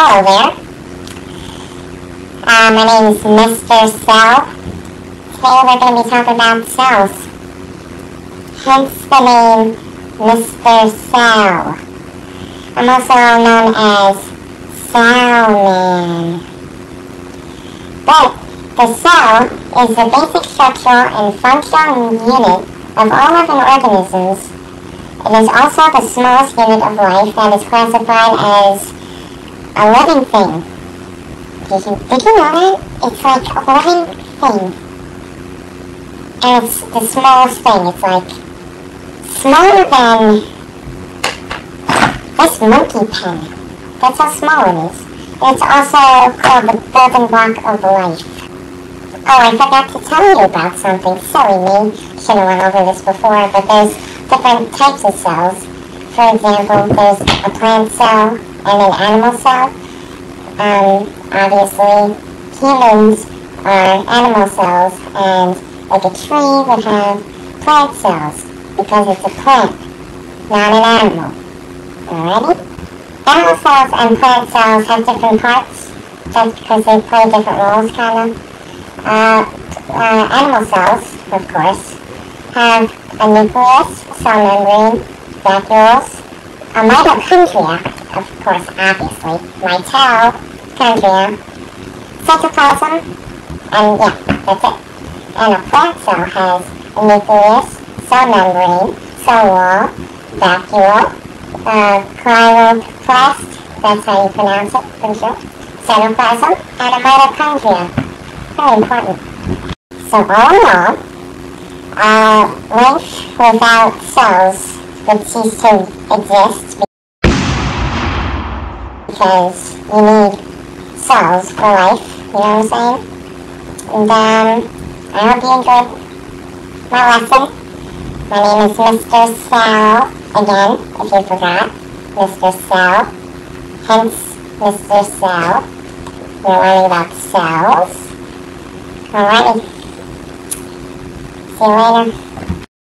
Hello there. Uh, my name is Mr. Cell. Today we're going to be talking about cells. Hence the name Mr. Cell. I'm also known as Cellman. But the cell is the basic structural and functional unit of all living organisms. It is also the smallest unit of life that is classified as a living thing. Did you, did you know that? It's like a living thing. And it's the smallest thing. It's like smaller than this monkey pen. That's how small it is. It's also called the building block of life. Oh, I forgot to tell you about something. Silly me. Should have went over this before, but there's different types of cells. For example, there's a plant cell and an animal cell. Um, obviously, humans are animal cells, and like a tree would have plant cells because it's a plant, not an animal. Alrighty? Animal cells and plant cells have different parts, just because they play different roles, kind of. Uh, uh, animal cells, of course, have a nucleus, cell membrane, vacuoles, a mitochondria, of course, obviously, mitochondria, cytoplasm, and yeah, that's it. And a plant cell has a nucleus, cell membrane, cell wall, vacuole, uh, chloroplast, that's how you pronounce it, pretty sure, cytoplasm, and a mitochondria. Very important. So all in all, uh, life without cells would cease to exist because you need cells for life, you know what I'm saying? And um, I hope you enjoyed my lesson. My name is Mr. Cell, again, if you forgot. Mr. Cell, hence Mr. Cell. We're learning about cells. Alrighty. See you later.